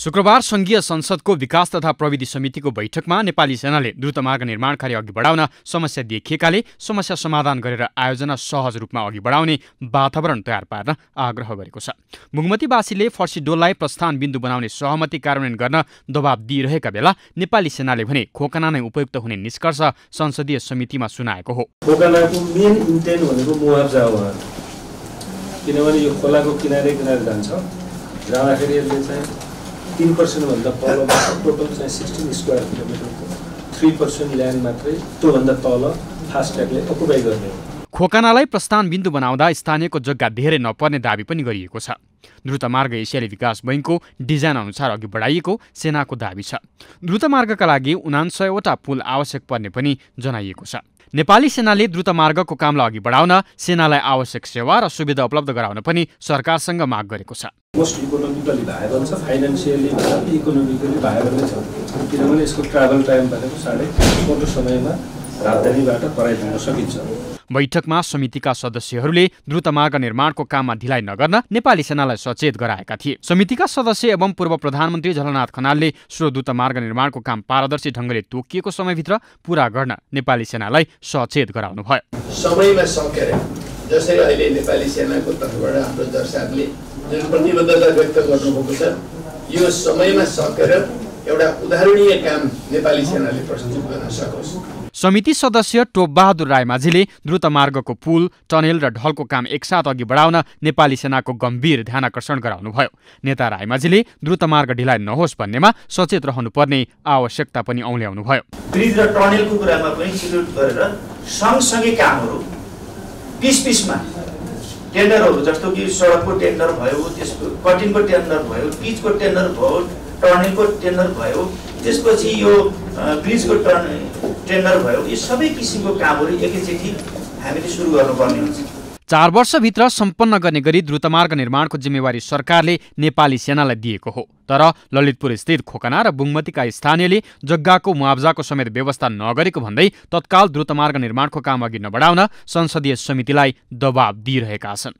शुक्रबार संघीय संसदको विकास तथा प्रविधि समितिको बैठकमा नेपाली सेनाले द्रुतमार्ग निर्माण कार्य अघि बढाउन समस्या देखिएकाले समस्या समाधान गरेर आयोजना सहज रूपमा अघि बढाउने वातावरण तयार पार्न आग्रह गरेको छ। मुगमतीवासीले फर्सी प्रस्थान बिन्दु बनाउने सहमति कार्यान्वयन गर्न दबाव दिइरहेका बेला नेपाली सेनाले भने खोकना नै उपयुक्त हुने निष्कर्ष संसदीय समितिमा सुनाएको हो। किनभने यो खोलाको किनारे किनारे जान्छ। जाँदाखेरि यसले चाहिँ तिन पर्सेन्टभन्दा तलबाट टोटल चाहिँ सिक्सटिन स्क्वायर किलोमिटरको थ्री पर्सेन्ट ल्यान्ड मात्रै त्योभन्दा तल फास्ट्यागले अकुपाई गर्ने खोकानालाई प्रस्थान बिन्दु बनाउँदा स्थानीयको जग्गा धेरै नपर्ने दावी पनि गरिएको छ। द्रुतमार्ग एसियाली विकास बैङ्कको डिजाइन अनुसार अघि बढाइएको सेनाको दावी छ। द्रुतमार्गका लागि उनान्सयवटा पुल आवश्यक पर्ने पनि जनाइएको छ। नेपाली सेनाले द्रुतमार्गको कामलाई अघि बढाउन सेनालाई आवश्यक सेवा र सुविधा उपलब्ध गराउन पनि सरकारसँग माग गरेको छ। मोस्ट इकोनोमिकली भाइबल छ फाइनेन्सियली इकोनोमिकली भाइबल छ। किनभने यसको ट्राभल टाइम भनेको साढे छोटो समयमा राजधानीबाट कराइदिन सकिन्छ। बैठकमा समितिका सदस्यहरूले द्रुतमार्ग निर्माणको काममा ढिलाइ नगर्न नेपाली सेनालाई सचेत गराएका थिए। समितिका सदस्य एवं पूर्व प्रधानमन्त्री झलनाथ खनालले सो द्रुतमार्ग निर्माणको काम पारदर्शी ढङ्गले तोकिएको समयभित्र पूरा गर्न नेपाली सेनालाई सचेत गराउनु भयो समयमा सकेर जसरी अहिले नेपाली सेनाको तर्फबाट हाम्रो दर्शकले जुन प्रतिबद्धता व्यक्त गर्नुभएको छ यो समयमा सकेर एउटा उदाहरणीय काम नेपाली सेनाले प्रस्तुत गर्न सकोस्। समिति सदस्य टोपबहादुर रायमाझीले द्रुतमार्गको पुल टनेल र ढलको काम एकसाथ अघि बढाउन नेपाली सेनाको गम्भीर ध्यान आकर्षण गराउनुभयो। नेता रायमाझीले द्रुतमार्ग ढिलाइ नहोस् भन्नेमा सचेत रहनुपर्ने आवश्यकता पनि औल्याउनुभयो। ब्रिज र टनेलको कुरामा पनि गरेर सँगसँगै कामहरू पिस पिसमा टेन्डरहरू जस्तो कि सडकको टेन्डर भयो त्यसको कटिङको टेन्डर भयो पिचको टेन्डर भयो टर्निङको टेन्डर भयो त्यसपछि यो ब्रिजको टर्न टेन्डर भयो यी सबै किसिमको कामहरू एकैचोटि हामीले सुरु गर्नुपर्ने हुन्छ। चार वर्षभित्र सम्पन्न गर्ने गरी द्रुतमार्ग निर्माणको जिम्मेवारी सरकारले नेपाली सेनालाई दिएको हो। तर ललितपुर स्थित खोकना र बुङमतीका स्थानीयले जग्गाको मुआब्जाको समेत व्यवस्था नगरेको भन्दै तत्काल द्रुतमार्ग निर्माणको काम अघि नबढाउन संसदीय समितिलाई दबाव दिइरहेका छन्।